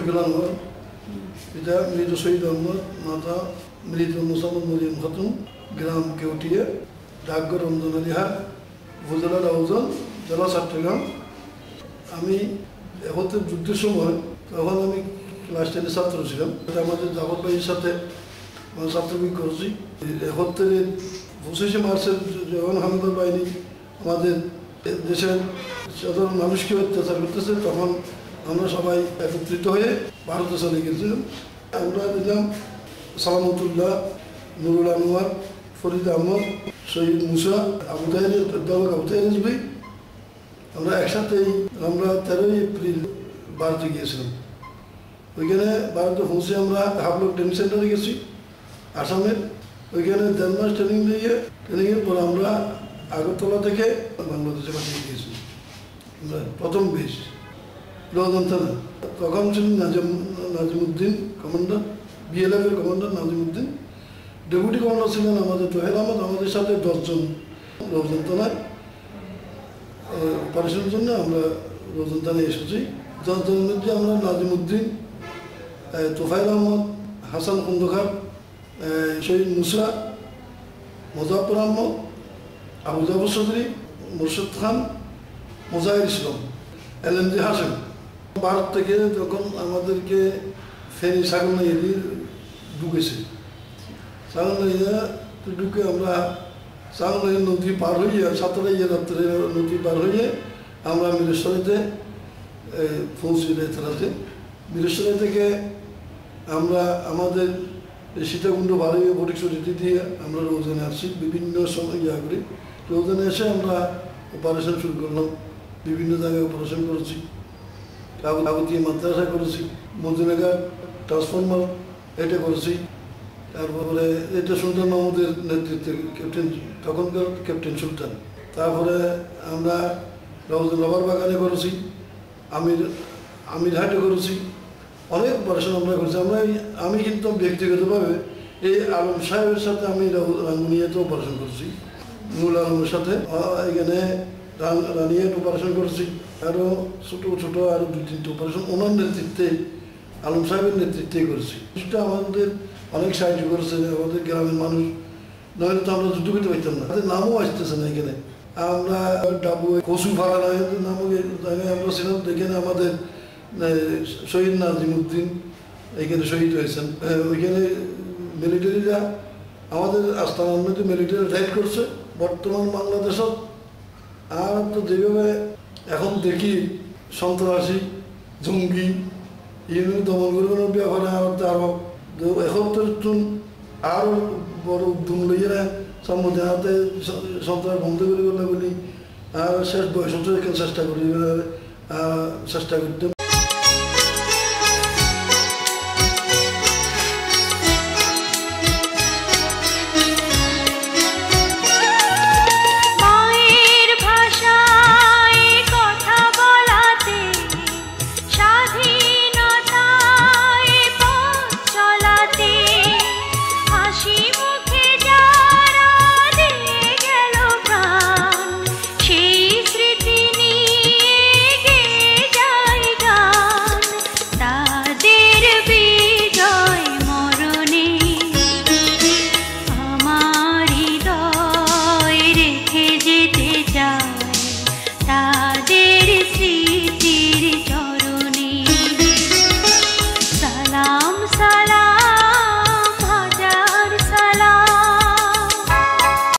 আনওয়ার পিতা মৃত শহীদ আহমদ মাতা মৃত মুসাম্মদ মরিয়ম খাতুন গ্রাম কেউটিয়া ডাকঘর রমজান আলিহাট উপজেলা রাউজান জেলা চট্টগ্রাম আমি একত্রে যুদ্ধের সময় তখন আমি ক্লাস টেনের ছাত্র ছিলাম আমাদের জাফর ভাইয়ের সাথে ছাত্রবিক করেছি একত্রে পঁচিশে মার্চের যখন হামিদুর বাহিনী আমাদের দেশের সাধারণ মানুষকে অত্যাচার করতেছে তখন আমরা সবাই একত্রিত হয়ে ভারতে চলে গেছিলাম আমরা দিলাম সালামতুল্লাহ, নুরুল আনোয়ার, ফরিদ আহমদ শহীদ মুসা, আবু তাহের, অধ্যাপক আবু রিজভী আমরা একসাথেই আমরা তেরোই এপ্রিল ভারতে গিয়েছিলাম। ওইখানে ভারতে পৌঁছে আমরা হাবলক ট্রেনিং সেন্টারে গেছি, আসামের। ওইখানে দেড় মাস ট্রেনিং দিয়ে ট্রেনিংয়ের পর আমরা আগরতলা থেকে বাংলাদেশে পাঠিয়ে গিয়েছি আমরা প্রথম বেশ থানা তখন ছিলেন নাজিম, নাজিমুদ্দিন কমান্ডার বিএলএফ এর কমান্ডার নাজিমুদ্দিন। ডেপুটি কমান্ডার ছিলেন আমাদের তোহেল আহমদ, আমাদের সাথে দশজন রোজন থানায় অপারেশনের জন্য আমরা রোজন থানায় এসেছি। দশজনের মধ্যে আমরা নাজিমুদ্দিন তোফাইল আহমদ, হাসান খন্দকার শহীদ মুসরা Mozaffar Ahmad, Abu Jafar Chowdhury, Murshid Khan, Mozahir Islam, L M G Hashem Bharat থেকে যখন আমাদেরকে ফেরি সাগরনাইয়া দিয়ে ঢুকেছে। সাগর সাগরনাইয়া ঢুকে আমরা সাগরনাইয়া নদী পার হইয়ে, সাতরাইয়া রাত্রে নদী পার হইয়ে আমরা মিরেশ্বরীতে পৌঁছি রেতরাতে মিরেশ্বরী থেকে আমরা আমাদের সীতাকুণ্ড ভালো ফটিকছড়িতে দিয়ে আমরা রোজনে আসছি বিভিন্ন সময় ইয়া করি। রোজনে এসে আমরা অপারেশন শুরু করলাম, বিভিন্ন জায়গায় অপারেশন করেছি। কাবুতিয়ে মাদ্রাসা করেছি মজুনাগার ট্রান্সফরমার এটা করেছি তারপরে এটা সুলতান মাহমুদের নেতৃত্বে ক্যাপ্টেন তখনকার ক্যাপ্টেন সুলতান তারপরে আমরা রব- রবার বাগানে করেছি আমির আমির আমিরহাটে করেছি অনেক অপারেশন আমরা করেছি আমরা আমি কিন্তু ব্যক্তিগতভাবে এই আলম সাহেবের সাথে আমি রাউ- রাঙ্গুনিয়াতে অপারেশন করেছি নুল আলমের সাথে এখানে রান- রানিয়াট অপারেশন করেছি আরও ছোটো ছোটো আরও দু তিনটে অপারেশন ওনার নেতৃত্বে, আলম সাহেবের নেতৃত্বে করেছি। সেটা আমাদের অনেক সাহায্য করেছে আমাদের গ্রামের মানুষ। নইলে তো আমরা যুদ্ধ করতে পারতাম না। তাদের নামও আসতেছে না এখানে। আমরা ডাবু কচু ফাড়া নামক আমরা ছিলাম। এখানে আমাদের শহীদ নাজিমুদ্দিন এখানে শহীদ হয়েছেন। ওইখানে মিলিটারিরা আমাদের মধ্যে মিলিটারি রাইড করছে। বর্তমান বাংলাদেশত। আর তো যেভাবে এখন দেখি সন্ত্রাসী, জঙ্গি, ইউনিয়ন দমন করবেন ব্যাপারে আর তো আরও এখন তো নতুন আরও বড় উদ্যম লইয়া সম্বন্ধে হাতে সন্ত্রাস বন্ধ করে বলে বলি আর শেষ বয়স চেষ্টা করি চেষ্টা করতে